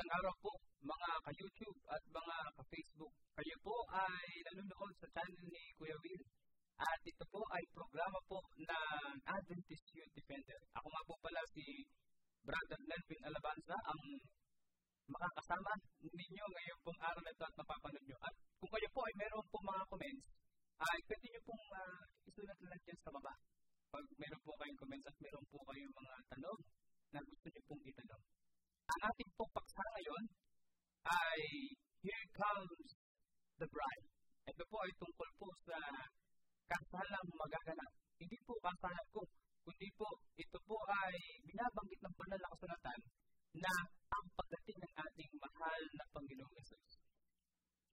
Magandang araw po mga ka-YouTube at mga ka-Facebook. Kayo po ay nanonood sa channel ni Kuya Will. At ito po ay programa po ng Adventist Youth Defender. Ako nga po pala si Brother Melvin Alabanza, ang makakasama ninyo ngayon pong araw na ito at mapapanood nyo. At kung kayo po ay meron po mga comments, ay pwede nyo pong uh, isulat lang dyan sa baba. Pag meron po kayong comments at meron po kayong mga tanong na gusto nyo pong itanong. Ang ating pong paksa ngayon ay Here Comes the Bride. Ito po ay tungkol po sa kasalang magaganap. Hindi po kasalan ko, kundi po ito po ay binabanggit ng banal na kasulatan na ang pagdating ng ating mahal na Panginoong Jesus.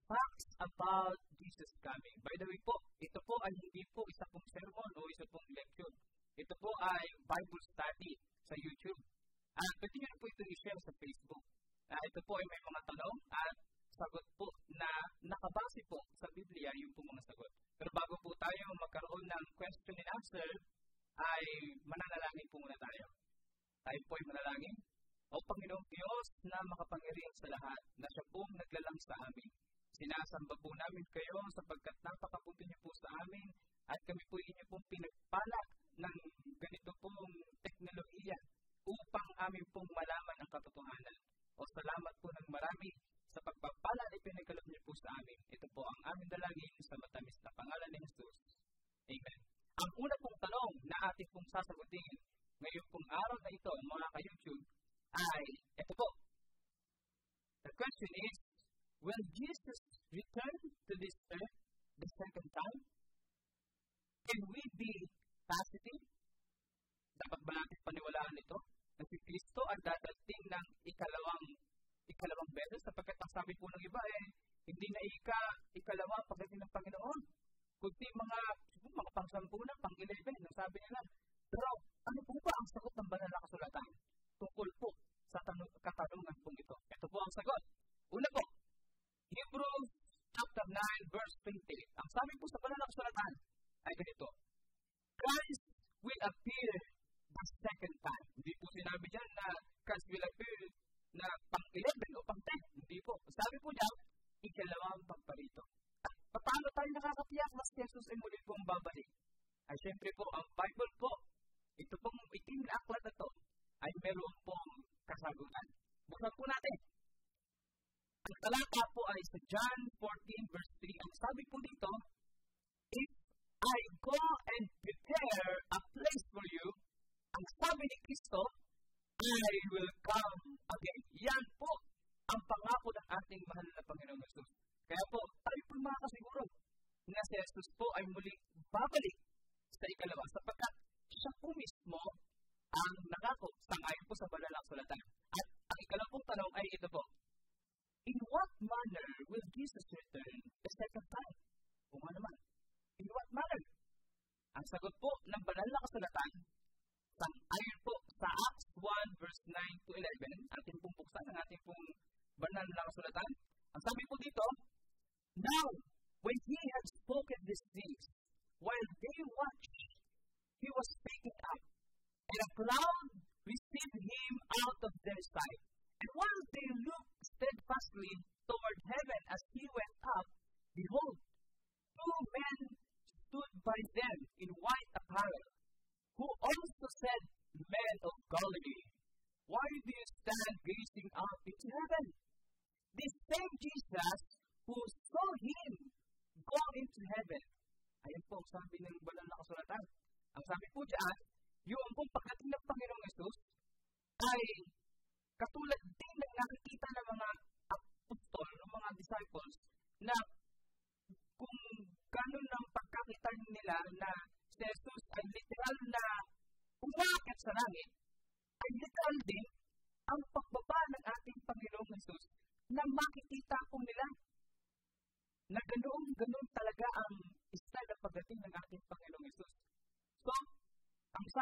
Facts about Jesus coming. By the way po, ito po ay hindi po isa pong sermon o isa pong lecture. Ito po ay Bible study sa YouTube. At pwede nyo po ito i-share sa Facebook. Uh, ito po ay may mga tanong at sagot po na nakabase po sa Biblia yung po mga sagot. Pero bago po tayo magkaroon ng question and answer, ay mananalangin po muna tayo. Tayo po ay manalangin. O Panginoong Diyos na makapangyarihan sa lahat, na siya pong naglalang sa amin. Sinasamba po namin kayo sapagkat napakabuti niyo po sa amin at kami po inyo pong pinagpala ng ganito pong teknolohiya upang amin pong malaman ang katotohanan. O salamat po ng marami sa pagpapala na ipinagkalap niyo po sa amin. Ito po ang aming dalangin sa matamis na pangalan ni Jesus. Amen. Ang una pong tanong na ating pong sasagutin ngayon pong araw na ito, mga ka-YouTube, ay ito po. The question is, will Jesus return to this earth the second time? Can we be positive? Dapat ba natin paniwalaan ito? Na si Kristo ang dadating ng ikalawang ikalawang beses sapagkat ang sabi po ng iba eh, hindi na ika, ikalawa pagdating ng Panginoon. Kundi mga, mga pang sampu na, pang 11, ang sabi nila. Pero ano po ba ang sagot ng banal na kasulatan? Tungkol po sa tanong, katanungan po ito. Ito po ang sagot. Una po, Hebrews chapter 9 verse 20. Ang sabi po sa banal na kasulatan ay ganito. Christ will appear the second time. Hindi po sinabi dyan na Christ will appear na pang 11 o pang 10. Hindi po. Sabi po niya, ikalawang pagparito. At paano tayo nakakatiyak mas Jesus ay muli pong babalik? Ay syempre po, ang Bible po, ito pong itim na aklat na to, ay meron pong kasagutan. Buksan po natin. Ang talata po ay sa John 14 verse 3. Ang sabi po dito, If I go and prepare a place for you, ang sabi ni Kristo, I will come again. Yan po ang pangako ng ating mahal na Panginoong Jesus. Kaya po, tayo po makakasiguro na si Jesus po ay muling babalik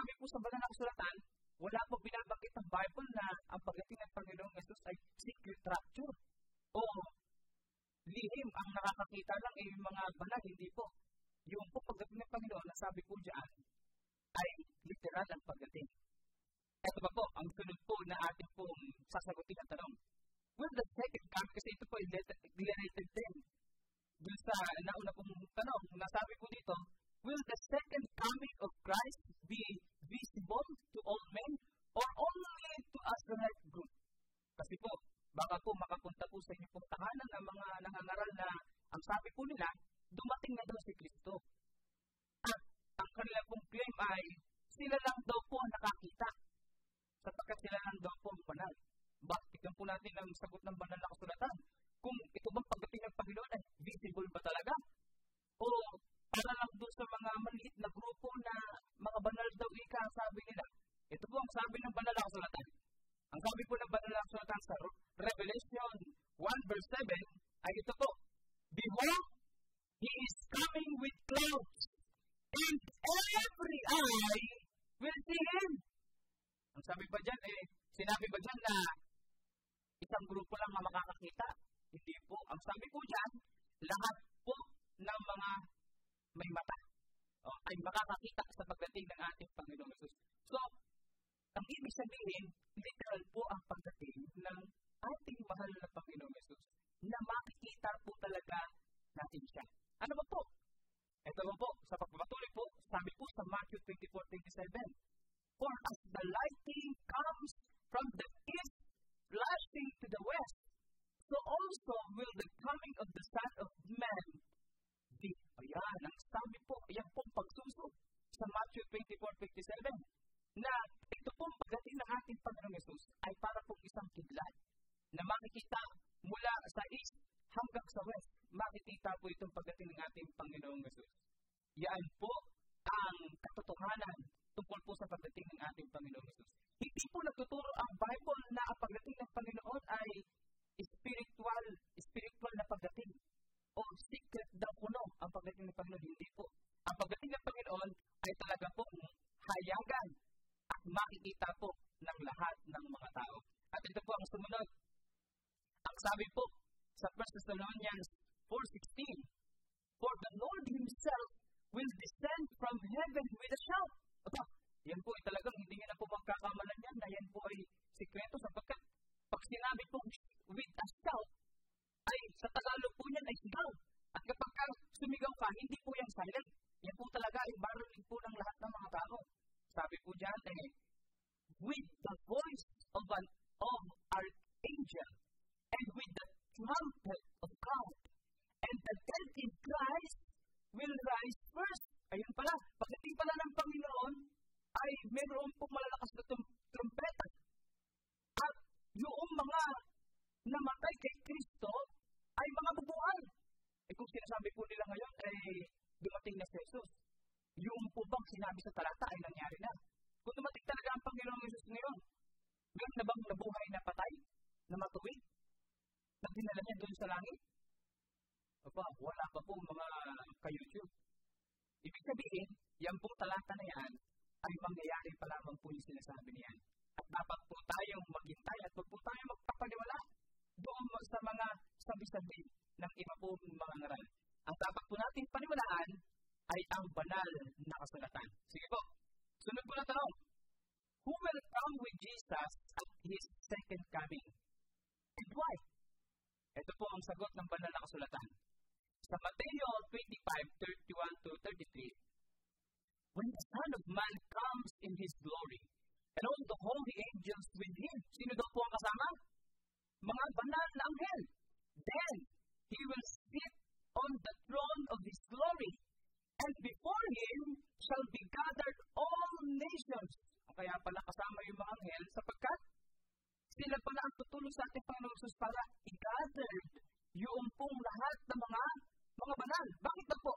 sabi po sa banal na kasulatan, wala po binabanggit ng Bible na ang pagdating ng Panginoong Jesus ay secret rapture. O lihim ang nakakakita lang ay yung mga banal, hindi po. Yung po pagdating ng Panginoon, nasabi po dyan, ay literal ang pagdating. Ito pa po, ang sunod po na ating pong sasagutin ang tanong. will the second coming, kasi ito po related din. Doon sa nauna pong tanong, nasabi po dito, will the second coming of Christ be visible to all men or only to us select group? Kasi po, baka po makapunta po sa inyo pong tahanan ang mga nangangaral na ang sabi po nila, dumating na daw si Kristo. At ang kanila pong claim ay sila lang daw po ang nakakita sapagkat sila lang daw po ang banal. Bakit po natin ang sagot ng banal na kasulatan. Kung ito bang pagdating ng Panginoon ay visible ba talaga? O para lang doon sa mga maliit na grupo na mga banal daw ika ang sabi nila. Ito po ang sabi ng banal na kasulatan. Ang sabi po ng banal na kasulatan sa Revelation 1 verse 7 ay ito po. Behold, He is coming with clouds, and every eye will see Him. Ang sabi pa dyan eh, sinabi ba dyan na isang grupo lang ang makakakita? Hindi po. Ang sabi po dyan, lahat po ng mga may mata o, ay makakakita sa pagdating ng ating Panginoong Jesus. So, ang ibig sabihin, literal po ang pagdating ng ating mahal na Panginoong Jesus na makikita po talaga natin siya. Ano ba po? Ito ba po, sa pagpapatuloy po, sabi po sa Matthew 24:27, For as the lighting comes from the east, flashing to the west, so also will the coming of the Son of Man be. Ayan, ang sabi po, ayan pong pagsuso sa Matthew 24:27, na ito pong pagdating ng ating Panginoong Yesus ay para pong isang kidlat na makikita mula sa east hanggang sa west. Makikita po itong pagdating ng ating Panginoong Yesus. Yan po ang katotohanan tungkol po sa pagdating ng ating Panginoong Yesus. Hindi po nagtuturo ang Bible na ang pagdating ng Panginoon ay spiritual, spiritual na pagdating. O secret daw kuno ang pagdating ng Panginoon. Hindi po. Ang pagdating ng Panginoon ay talaga pong hayagan at makikita po ng lahat ng mga tao. At ito po ang sumunod. Ang sabi po sa 1 Thessalonians 4.16, For the Lord Himself will descend from heaven with a shout. Aba, yan po ay talagang hindi nyo na po magkakamalan yan na yan po ay sikreto sapagkat pag sinabi po with a shout, ay sa Tagalog po niyan ay sigaw. At kapag ka sumigaw ka, hindi po yan silent. Yan po talaga ay marinig po ng lahat ng mga tao. Sabi po dyan eh, with the voice of an of archangel and with the trumpet God. And the dead in Christ will rise first. Ayun pala, pagdating pala ng Panginoon, ay mayroon pong malalakas na trumpeta. At yung mga namatay kay Kristo ay mga bubuhay. Eh kung sinasabi po nila ngayon, ay dumating na si Jesus. Yung po bang sinabi sa talata ay nangyari na. Kung dumating talaga ang Panginoong Jesus ngayon, meron na bang nabuhay na patay, na matuwid, na dinala niya doon sa langit? Aba, wala pa po mga ka-YouTube. Ibig sabihin, yan pong talata na yan ay mangyayari pa lamang po yung sinasabi niyan. At dapat po tayong maghintay at po tayong magpapaniwala doon sa mga sabi-sabi ng iba po mga ngaral. Ang dapat po natin paniwalaan ay ang banal na kasulatan. Sige po, sunod po na tanong. Who will come with Jesus at His second coming? And why? Ito po ang sagot ng banal na kasulatan. Sa Mateo 25, 31 to 33, When the Son of Man comes in His glory, and all the holy angels with Him, sino daw po ang kasama? Mga banal na anghel. Then, He will sit on the throne of His glory, and before Him shall be gathered all nations. Kaya pala kasama yung mga anghel sapagkat sila pala ang tutulong sa ating Panginoon para i-gathered yung pong lahat ng mga mga banal. Bakit na po?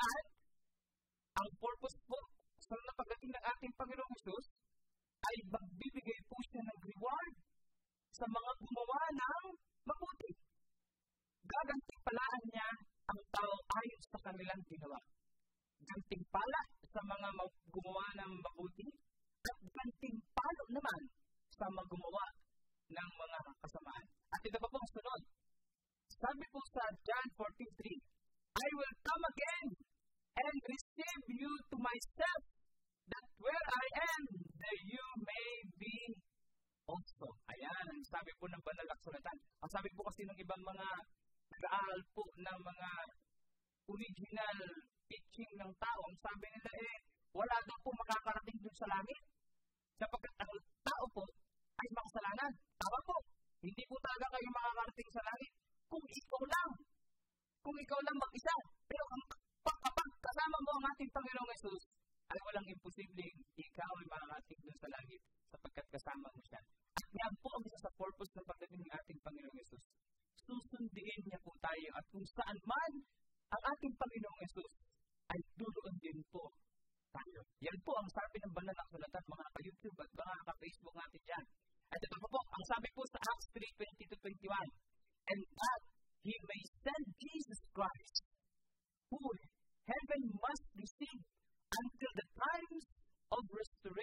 At ang purpose po sa napagating ng ating Panginoong Isus ay magbibigay po siya ng reward sa mga gumawa ng mabuti. Gagantimpalaan niya ang tao ayon sa kanilang ginawa. Gantimpala sa mga gumawa ng mabuti at gantimpalo naman sa mga gumawa ng mga kasamaan. At ito pa pong sunod. Sabi po sa John 14.3, I will come again and receive you to myself, that where I am, there you may be also. Ayan, ang sabi po ng banal at. Ang sabi po kasi ng ibang mga nag-aaral po ng mga original teaching ng tao, ang sabi nila eh, wala daw po makakarating dun sa langit. Sapagkat ang tao po ay makasalanan. Tama po. Hindi po talaga kayo makakarating sa langit. Kung ikaw lang, kung ikaw lang mag-isa, pero ang Pagkapag kasama mo ang ating Panginoong Yesus, ay walang imposible ikaw ay makakating doon sa langit sapagkat kasama mo siya. At yan po ang isa sa purpose ng pagdating ng ating Panginoong Yesus. Susundiin niya po tayo at kung saan man ang ating Panginoong Yesus ay doon din po tayo. Yan po ang sabi ng banal ng sulatan, mga naka-YouTube at mga naka-Facebook natin dyan. At ito po, ang sabi po sa Acts 3, 20 to 21, And that He may send Jesus Christ, heaven must be seen until the times of restoration.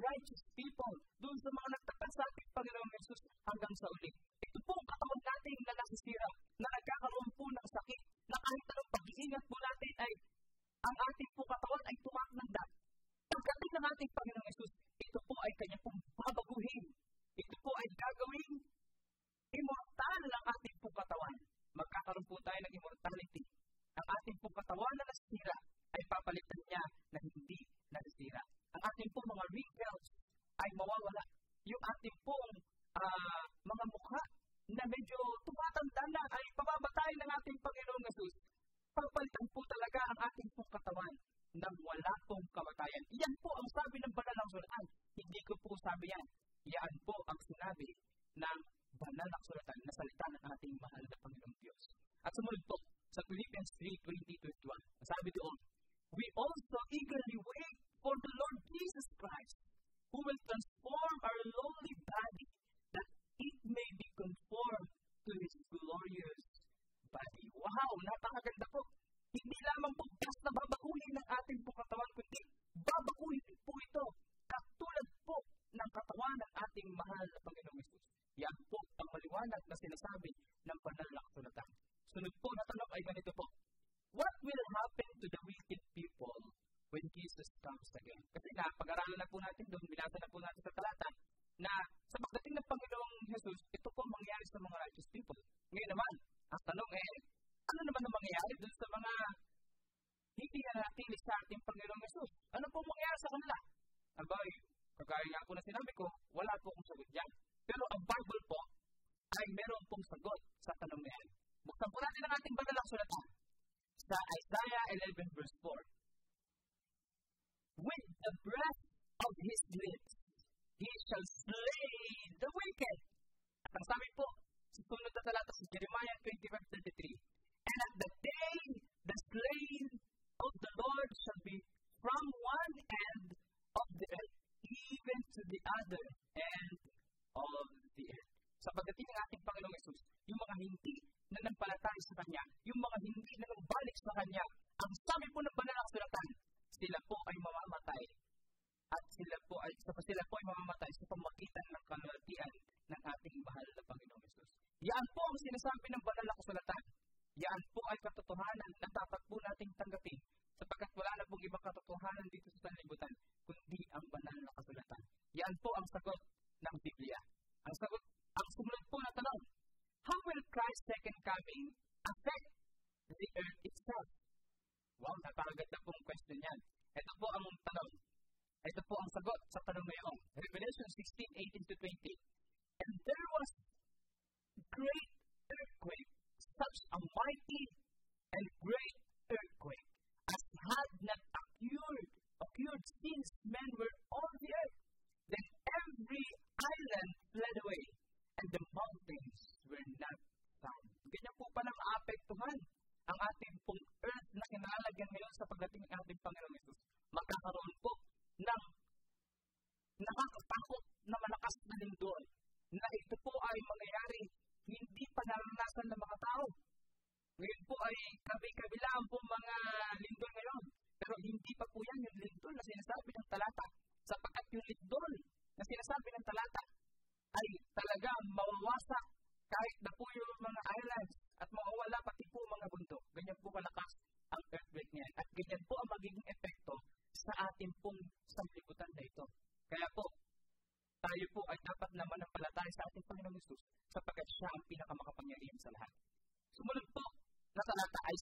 righteous people, dun sa mga nagtapat sa ating hanggang sa. mean, siya ang pinakamakapangyarihan sa lahat. Sumunod po, nasa nata ay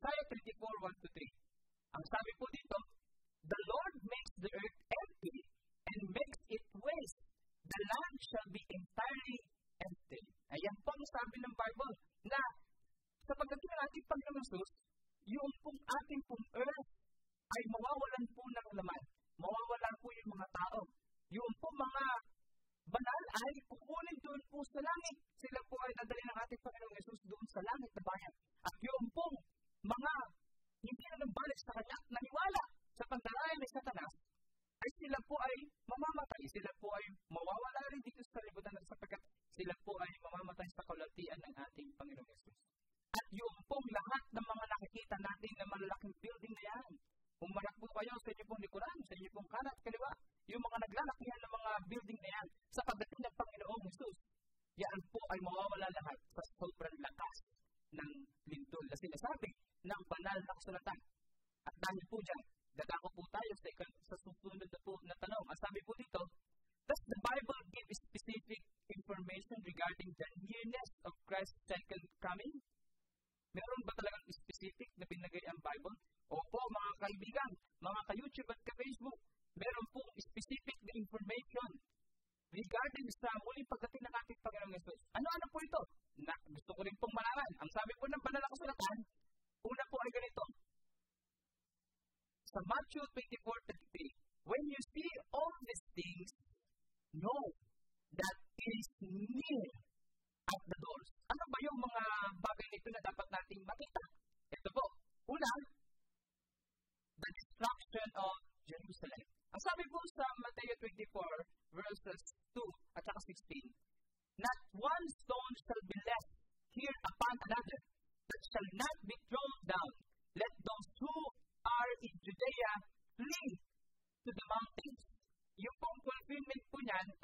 de Satanás. Es que la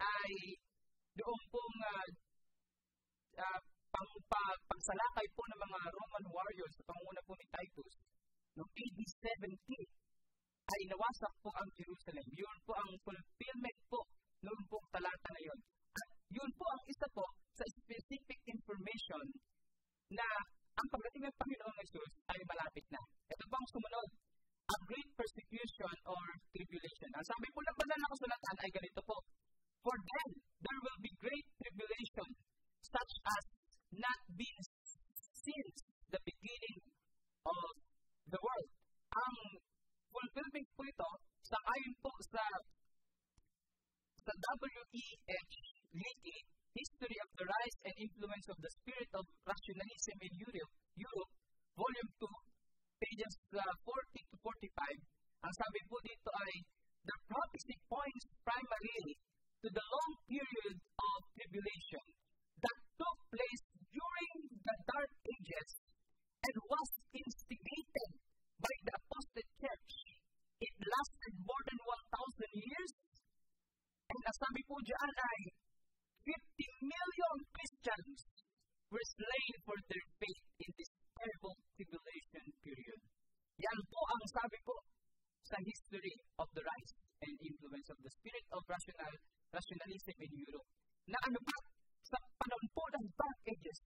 ay doon pong uh, ah, uh, pang, pag, pagsalakay po ng mga Roman warriors sa panguna po ni Titus, noong AD 70, ay nawasak po ang Jerusalem. Yun po ang fulfillment po noon pong talata na yun. Yun po ang isa po sa specific information na ang pagdating ng Panginoong Jesus ay malapit na. Ito po sumunod. A great persecution or tribulation. Ang sabi po ng banal na kasulatan ay ganito po. For then there will be great tribulation, such as not been since the beginning of the world. Ang fulfillment po ito sa ayon po sa sa W.E.H. History of the Rise and Influence of the Spirit of Rationalism in Europe, Europe Volume 2, pages uh, 40 to 45, ang sabi po dito ay, the prophecy points primarily to the long period of tribulation that took place during the Dark Ages and was instigated by the apostate church. It lasted more than 1,000 years. And nasabi po dyan ay 50 million Christians were slain for their faith in this terrible tribulation period. Yan po ang sabi po sa history of the rise and influence of the spirit of rational, rationalism in Europe. Na ano ba? Sa panahon po ng Dark Ages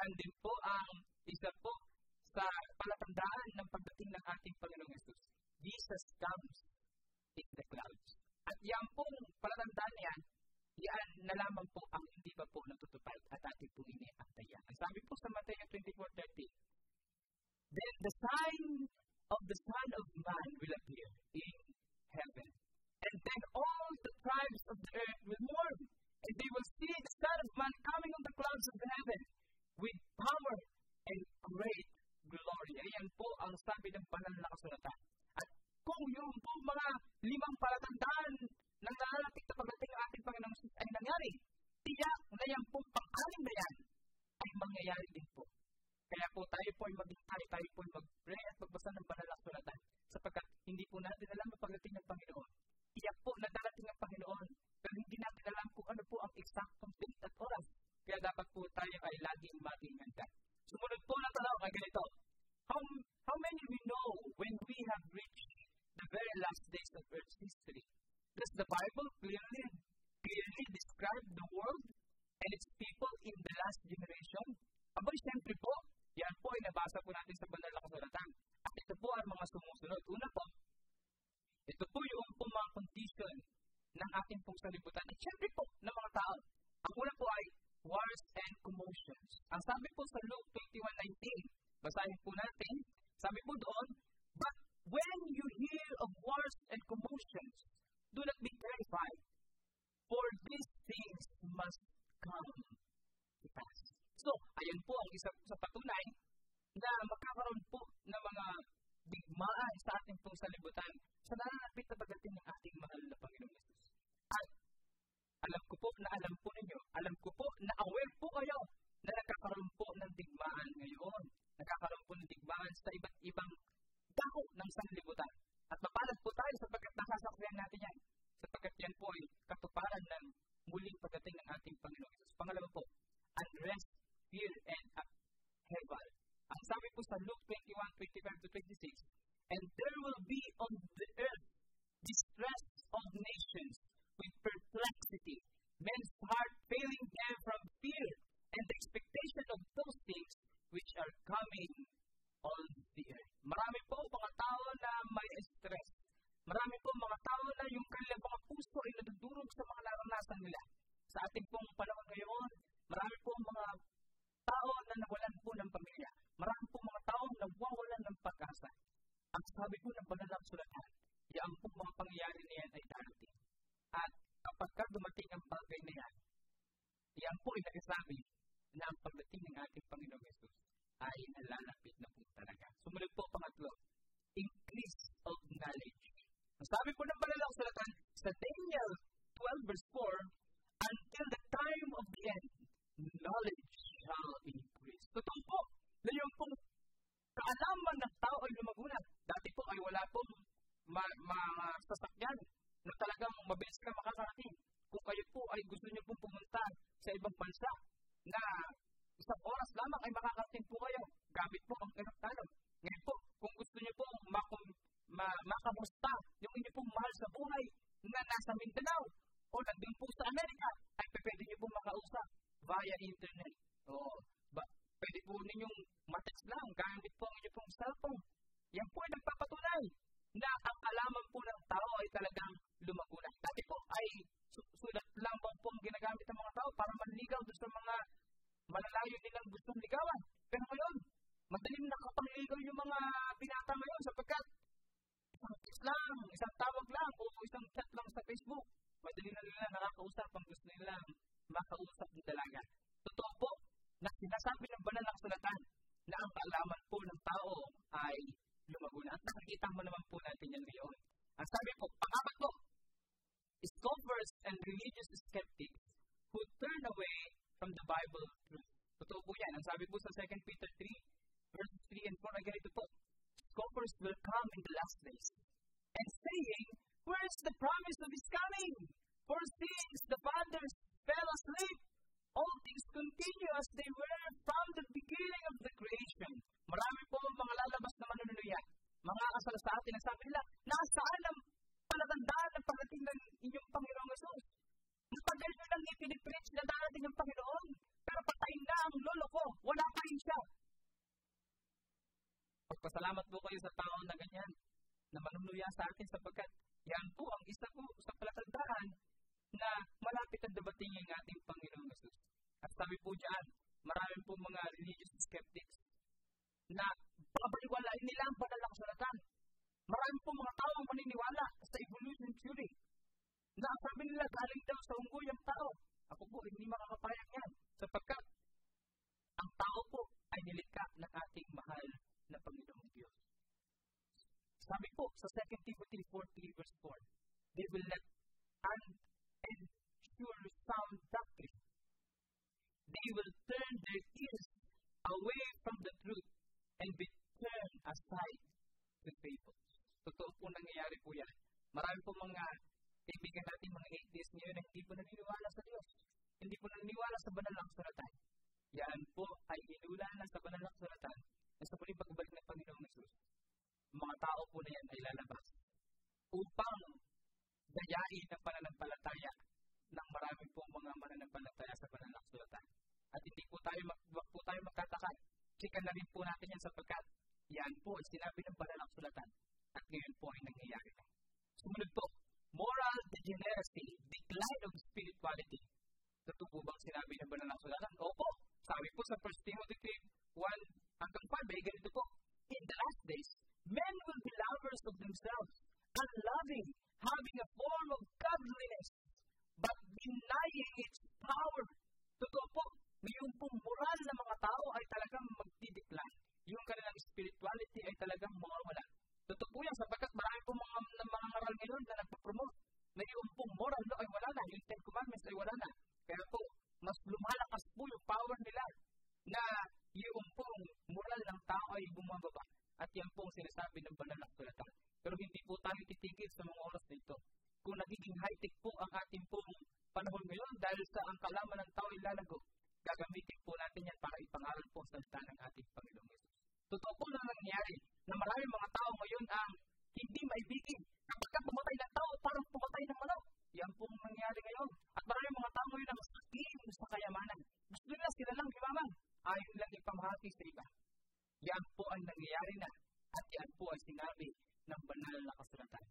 Yan din po ang isa po sa palatandaan ng pagdating ng ating Panginoong Yesus. Jesus comes in the clouds. At yan pong palatandaan niyan, yan na lamang po ang hindi pa po natutupad at ating pong iniantayan. Ang sabi po sa Mateo 24.30, Then the sign of the Son of Man will appear in heaven. And then all the tribes of the earth will mourn, and they will see the Son of Man coming on the clouds of heaven with power and great glory. Ayan po ang sabi ng banal na kasulatan. At kung yung po mga limang palatandaan ng nalalapit na pagdating ng ating Panginoon ay nangyari, tiyak na yan po pang-alim na yan ay mangyayari din po. Kaya po tayo po ay maghintay, tayo po ay mag-pray at magbasa ng banal na kasulatan sapagkat hindi po natin alam ang pagdating ng Panginoon. Tiyak po na darating ang Panginoon pero hindi natin alam kung ano po ang eksaktong date at oras. Kaya dapat po tayo ay laging maging handa. Sumunod po na tanong ay ganito. How, how many we know when we have reached the very last days of Earth's history? Does the Bible clearly, clearly describe the world and its people in the last generation? Abay, siyempre po, yan po ay nabasa po natin sa banal na kasulatan. At ito po ang mga sumusunod. Una po, ito po yung po mga condition ng ating pong salibutan. At syempre po, ng mga tao. Ang una po ay wars and commotions. Ang sabi po sa Luke 21.19, basahin po natin, sabi po doon, that they space sabi po sa 2 Timothy 4, verse 4, they will let Checkan na rin po natin yan sapagkat yan po ay sinabi ng banalang sulatan at ngayon po ay nangyayari na. Sumunod po, moral degeneracy, decline of spirituality. Totoo po bang sinabi ng banal banalang sulatan? Opo, sabi po sa 1 Timothy 1 hanggang 5 ay ganito po, In the last days, men will be lovers of themselves, unloving, having a form of godliness, but denying its power. Totoo po, na yung pong moral ng mga tao ay talagang magdidiklan. Yung kanilang spirituality ay talagang mawawala. Totoo po yan sapagkat marami po mga, mga aral ngayon na nagpapromote na yung pong moral law ay wala na, yung Ten Commandments ay wala na. Kaya po, mas lumalakas po yung power nila na yung pong moral ng tao ay bumababa. At yan pong sinasabi ng banal na tulata. Pero hindi po tayo titigil sa mga oras nito. Kung nagiging high-tech po ang ating pong panahon ngayon dahil sa ang kalaman ng tao ay lalago, gagamitin po natin yan para ipangaral po sa salita ng ating Panginoong Yesus. Totoo po na nangyayari na maraming mga tao ngayon ang hindi maibigin. Kapag ka pumatay ng tao, parang pumatay ng manok. Yan po ang nangyayari ngayon. At maraming mga tao ngayon ang sakim sa kayamanan. Gusto nila sila lang yumaman. Ayaw nilang ipamahati sa iba. Yan po ang nangyayari na. At yan po ay sinabi ng banal na kasulatan.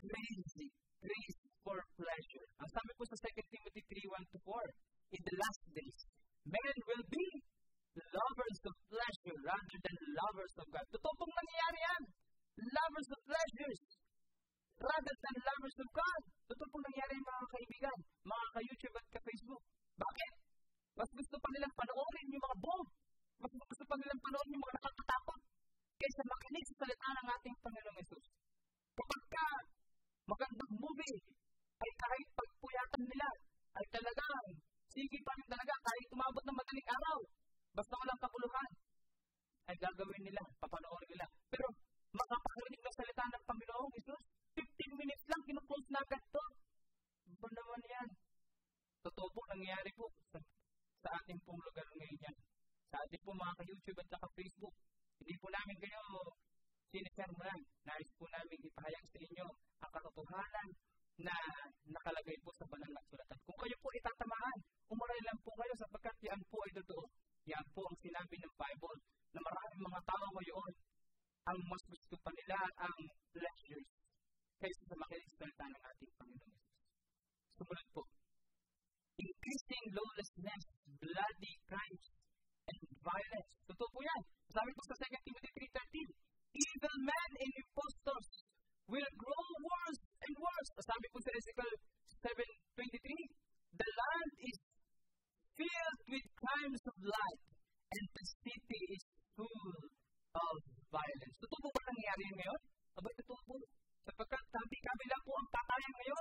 Crazy, crazy for pleasure. Ang sabi po sa 2 Timothy 3, 1 to 4, in the last days, men will be lovers of pleasure rather than lovers of God. Totoo pong nangyayari yan. Lovers of pleasures rather than lovers of God. Totoo pong nangyayari mga kaibigan, mga ka-YouTube at ka-Facebook. Bakit? Mas gusto pa nilang panoorin yung mga boom. Mas gusto pa nilang panoorin yung mga nakakatakot kaysa makinig sa salita ng ating Panginoong Yesus. Kapag ka magandang movie ay kahit pagpuyatan nila ay talagang sige pa rin talaga kahit tumabot ng madaling araw basta walang kapuluhan ay gagawin nila, papanoorin nila. Pero makapakarinig ng salita ng Panginoong Yesus, 15 minutes lang, kinupost na agad to. Ba naman yan? Totoo po, nangyayari po sa, sa ating pong lugar ngayon yan. Sa ating po mga ka-YouTube at saka Facebook. Hindi po namin kayo sinisermonan. Nais po namin ipahayag sa inyo ang katotohanan na nakalagay po sa banal na sulatan. Kung kayo po itatamaan, umaray lang po kayo sapagkat yan po ay totoo. Yan po ang sinabi ng Bible na maraming mga tao ngayon ang mas gusto pa nila ang pleasures kaysa sa makinig salita ng ating Panginoon. Sumunod po. Increasing lawlessness, bloody crimes, and violence. Totoo po yan. Sabi po sa 2 Timothy 3.13, Evil men and impostors will grow worse and worse. Sabi po sa Ezekiel 7.23, The land is filled with crimes of life, and the city is full of violence. Totoo po ba nangyayari ngayon? Oh, Abay, totoo po. Sapagkat kabi-kabila po ang patayan ngayon.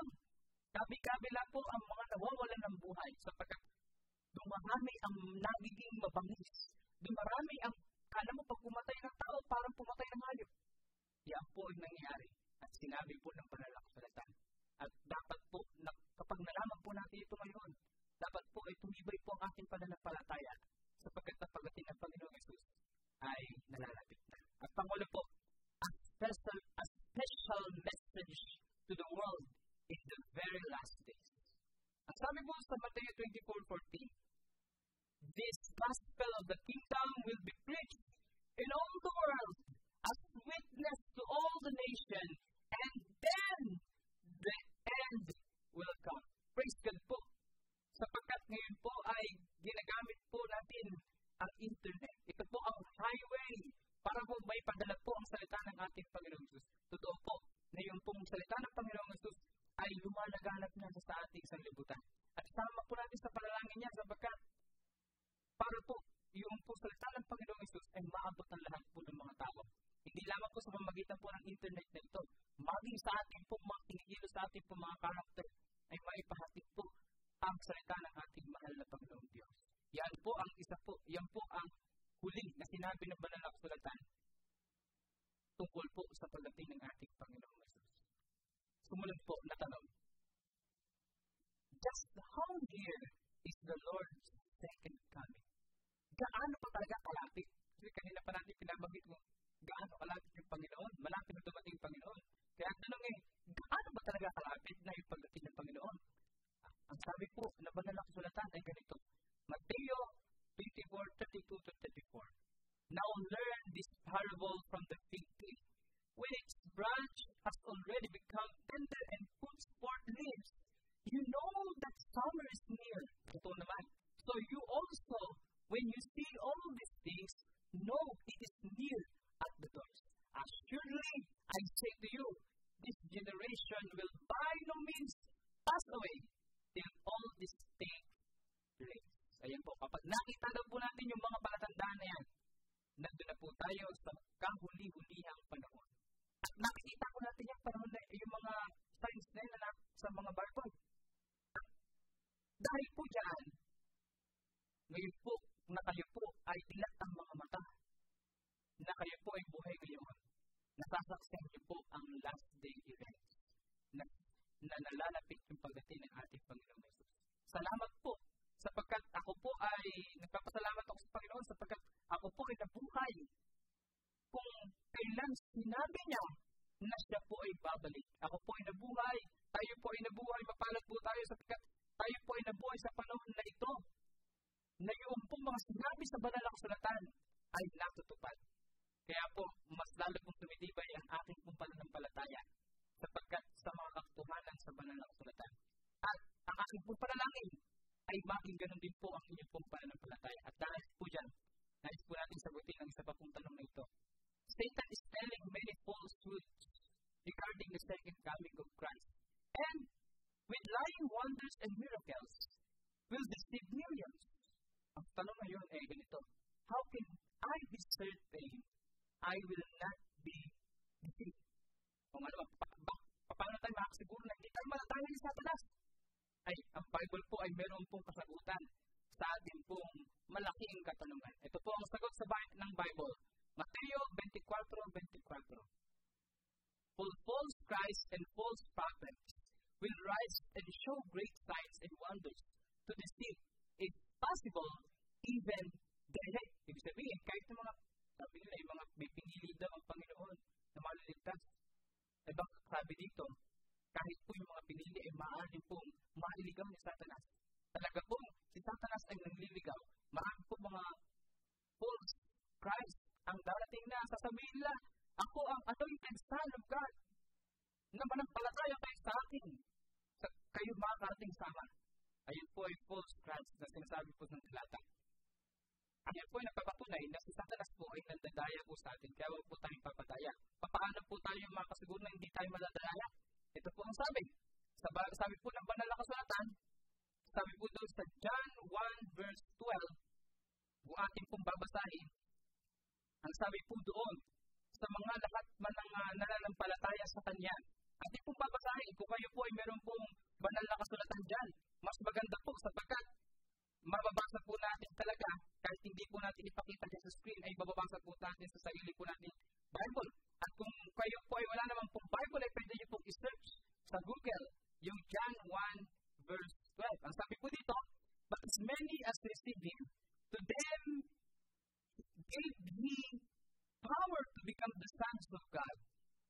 Kaya po, mas lalo pong tumitibay ang ating pong pananampalataya sapagkat sa mga katotohanan sa banal na kasulatan. At ang aking pong panalangin ay maging ganun din po ang inyong pong. At dahil po dyan, nais po natin sagutin ang isa pa pong tanong na ito. Satan is telling many falsehoods regarding the second coming of Christ. And with lying wonders and miracles, will deceive millions. Ang tanong ngayon ay ganito, How can I be certain I will not be deceived? Kung ano, pa, pa, paano tayo makasiguro na hindi tayo malataya ni Satanas? Ay, ang Bible po ay meron pong kasagutan sa atin pong malaking katanungan. Ito po ang sagot sa ng Bible. Mateo 24:24. For false Christ and false prophets will rise and show great signs and wonders to deceive, if possible, even the elect. Ibig sabihin, kahit mga, sabi nila, yung mga may pinili daw ang Panginoon na maliligtas. Eh baka sabi dito, kahit po yung mga pinili ay maaaring pong maliligaw ni Satanas. Talaga po, si Satanas ay nangliligaw. Marami po mga false Christ ang darating na sasabihin nila, ako ang anointed son of God na manampalataya kayo sa akin. Sa, kayo makakarating sama. Ayun po ay false Christ na sinasabi po ng talata. Ayan po ay nagpapatunay na si Satanas po ay nandadaya po sa atin, kaya huwag po tayong papadaya. Papaano po tayo makasiguro na hindi tayo madadaya? Ito po ang sabi. Sabi po ng banal na kasulatan, sabi po doon sa John 1 verse 12, kung ating pong babasahin, ang sabi po doon, sa mga lahat man ng uh, nananampalataya sa Kanya. At di pong babasahin, kung kayo po ay meron pong banal na kasulatan dyan, mas maganda po sapagkat mababasa po natin talaga, kahit hindi po natin ipakita dyan sa screen, ay mababasa po natin sa sarili po natin Bible. At kung kayo po ay wala naman pong Bible, ay pwede niyo pong i-search sa Google yung John 1 verse 12. Ang sabi po dito, But as many as received Him, to them gave He power to become the sons of God,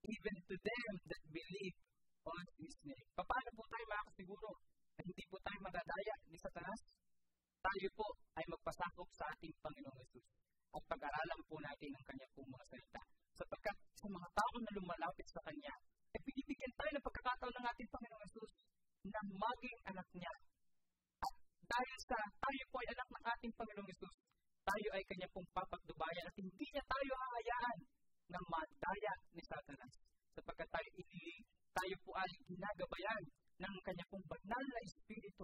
even to them that believe on His name. Paano po tayo makakasiguro na hindi po tayo madadaya ni Satanas? Tayo po ay magpasakop sa ating Panginoong Yesus at pag-aralan po natin ang kanya pong mga salita. Sapagkat sa mga tao na lumalapit sa kanya, ay pinibigyan tayo ng pagkakataon ng ating Panginoong Yesus na maging anak niya. At dahil sa tayo po ay anak ng ating Panginoong Yesus, tayo ay kanya pong papagdubayan at hindi niya tayo hahayaan na madaya ni Satanas. Sapagkat tayo iniling, tayo po ay ginagabayan ng kanya pong banal na Espiritu.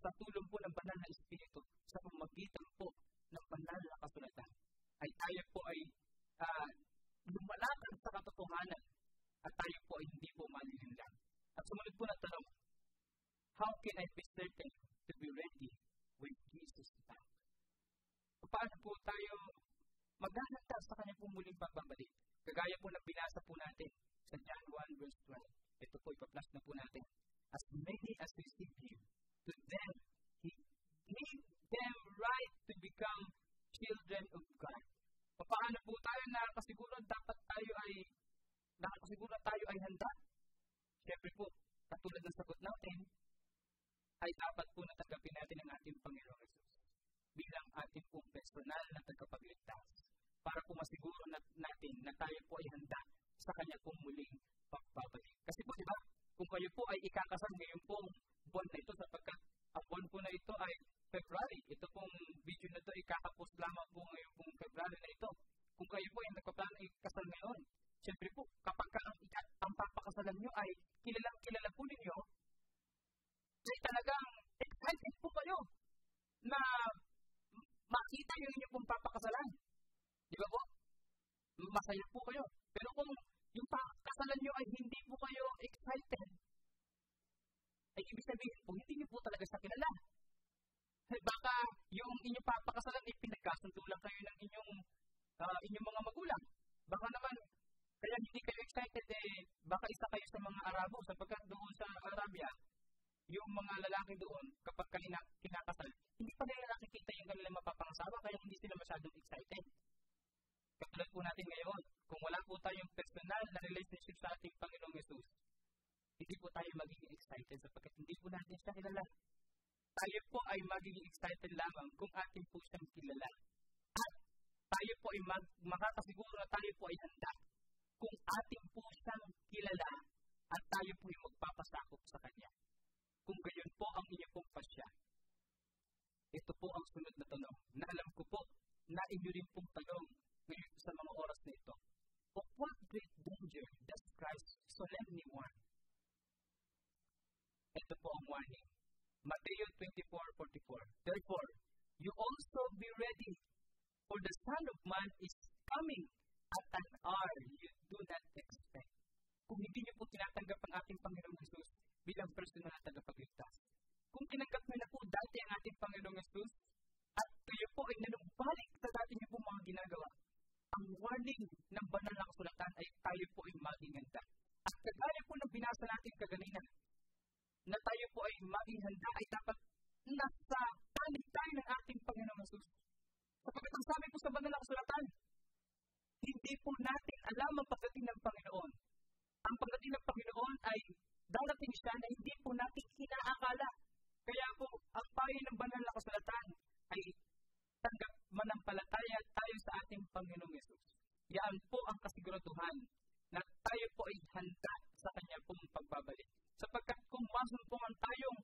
Sa tulong po ng banal na Espiritu, sa pamagitan po ng banal na kasulatan, ay tayo po ay uh, lumalakad sa katotohanan at tayo po ay hindi po malilinlang. At sumunod po na tanong, how can I be certain to be ready when Jesus comes? Paano po tayo maghahanda sa kanyang pong muling pagbabalik? Kagaya po ng binasa po natin sa John 1 verse 12. Ito po, ipa-plus na po natin. As many as receive Him, to them He gave them right to become children of God. Paano po tayo nakakasiguro dapat tayo ay nakakasiguro tayo ay handa? Siyempre po, katulad ng sagot natin, ay dapat po natanggapin natin ang ating Panginoong Jesus bilang ating pong personal na tagapagligtas para po masiguro na, natin na tayo po ay handa sa kanya pong muling pagbabalik. Kasi po, di ba, kung kayo po ay ikakasal ngayon pong buwan na ito sapagkat ang buwan po na ito ay February. Ito pong video na ito ikakapos lamang po ngayon pong February na ito. Kung kayo po ay nagpaplano ikasal ngayon, siyempre po, kapag ka ang, ang papakasalan nyo ay kilalang kilala po ninyo, ay talagang excited po kayo na makita yung inyong pong papakasalan. Di ba po? Masaya po kayo. Pero kung yung kasalan nyo ay hindi po kayo excited, ay ibig sabihin po, hindi nyo po talaga sa kilala. Baka yung inyong papakasalan ay pinagkasundo lang kayo ng inyong uh, inyong mga magulang excited eh, baka isa kayo sa mga Arabo sapagkat doon sa Arabia, yung mga lalaki doon, kapag kanina kinakasal, hindi pa nila nakikita yung kanilang mapapangasawa kaya hindi sila masyadong excited. Katulad po natin ngayon, kung wala po tayong personal na relationship sa ating Panginoong Yesus, hindi po tayo magiging excited sapagkat hindi po natin siya kilala. Tayo po ay magiging excited lamang kung atin po siyang kilala. At tayo po ay mag, makakasiguro na tayo po ay handa kung atin po siyang kilala at tayo po ay magpapasakop sa Kanya. Kung gayon po ang inyo pong pasya. Ito po ang sunod na tanong na alam ko po na inyo rin pong tanong ngayon sa mga oras na ito. Of what great danger does Christ solemnly warn? Ito po ang warning. Matthew 24:44. Therefore, you also be ready, for the Son of Man is coming at an hour you do not expect. Kung hindi niyo po tinatanggap ang ating Panginoong Jesus bilang personal na tagapagligtas. Kung tinanggap niyo na po dati ang ating Panginoong Jesus at kayo po ay nanumbalik sa dati niyo po mga ginagawa, ang warning ng banal na kasulatan ay tayo po ay maging handa. At kagaya po ng binasa natin kaganina, na tayo po ay maging handa ay dapat nasa tanig tayo ng ating Panginoong Jesus. Sapagkat ang sabi po sa banal na kasulatan, hindi po natin alam ang pagdating ng Panginoon. Ang pagdating ng Panginoon ay darating siya na hindi po natin kinaakala. Kaya po, ang payo ng banal na kasulatan ay tanggap manampalataya tayo sa ating Panginoong Yesus. Yan po ang kasiguraduhan na tayo po ay handa sa Kanya pong pagbabalik. Sapagkat kung masumpungan tayong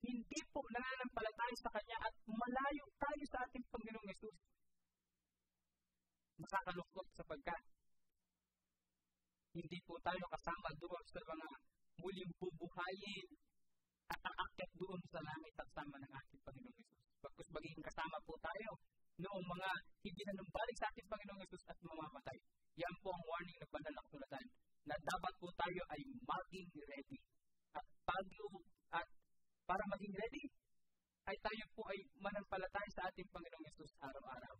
hindi po nananampalataya sa Kanya at malayo tayo sa ating Panginoong Yesus, makakalungkot sapagkat hindi po tayo kasama doon sa mga muling bubuhayin at aakyat doon sa langit at sama ng ating Panginoong Yesus. Pagkus magiging kasama po tayo noong mga hindi na numbalik sa ating Panginoong Yesus at mamamatay. Yan po ang warning ng banal na kasulatan na dapat po tayo ay maging ready. At bago at para maging ready, ay tayo po ay manampalataya sa ating Panginoong Yesus araw-araw.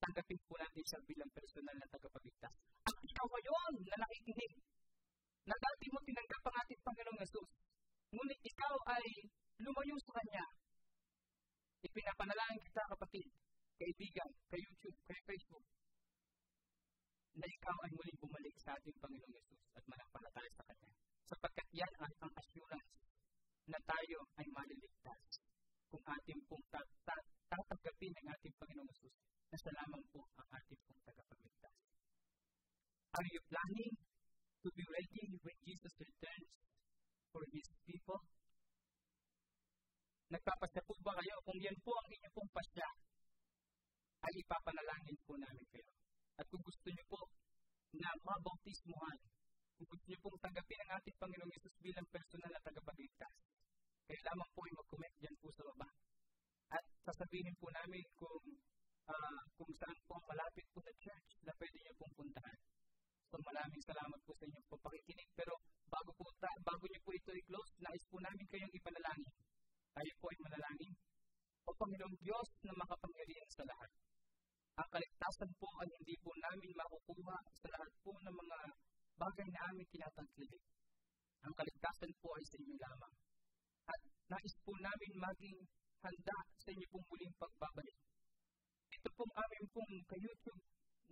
Tanggapin po natin siya bilang personal na tagapagligtas. At ikaw ngayon na nakikinig, na dati mo tinanggap ang ating Panginoong Yesus, ngunit ikaw ay lumayo sa Kanya. Ipinapanalangin kita kapatid, kaibigan, kay YouTube, kay Facebook, na ikaw ay muling bumalik sa ating Panginoong Yesus at manampalataya sa Kanya. Sapagkat yan ang, ang assurance na tayo ay maliligtas kung ating pong tatanggapin ng ating Panginoong Yesus na sa lamang po ang ating pong tagapagligtas. Are you planning to be ready when Jesus returns for His people? Nagpapasya po ba kayo? Kung yan po ang inyong pong pasya, ay ipapanalangin po namin kayo. At kung gusto niyo po na mabautismuhan, kung gusto niyo pong tanggapin ang ating Panginoong Yesus bilang personal na tagapagligtas, kaya lamang po ay mag-comment dyan po sa baba. At sasabihin po namin kung uh, kung saan po malapit po na church na pwede niyo pong puntahan. So maraming salamat po sa inyong pakikinig. Pero bago po ta, bago niyo po ito i-close, nais po namin kayong ipanalangin. Tayo po ay manalangin. O Panginoong Diyos na makapangyarihan sa lahat. Ang kaligtasan po ay hindi po namin makukuha sa lahat po ng mga bagay na aming tinatangkilik. Ang kaligtasan po ay sa inyo lamang. At nais po namin maging handa sa inyo pong muling pagbabalik. Ito pong aming pong ka-YouTube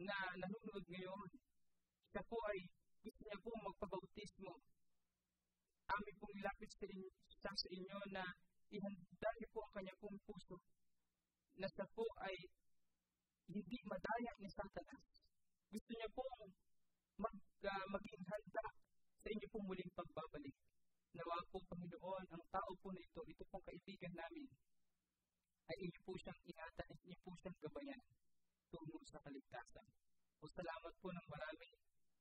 na nanonood ngayon. Siya po ay gusto niya po magpabautismo. Amin pong ilapit sa inyo, sa inyo na ihanda niyo po ang kanya pong puso na siya po ay hindi madaya ni Satanas. Gusto niya pong mag, uh, maging handa sa inyo pong muling pagbabalik. Nawa po, Panginoon, ang tao po na ito, ito pong kaibigan namin, ay inyo po siyang ingatan at inyo po siyang gabayan tungo sa kaligtasan. O salamat po ng marami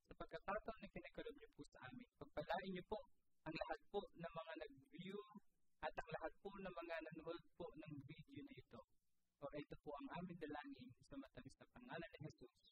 sa pagkakataon na kinakalob niyo po sa amin. Pagpalain niyo po ang lahat po ng mga nag-view at ang lahat po ng mga nanonood po ng video na ito. O ito po ang aming dalangin sa matamis na pangalan ni Jesus.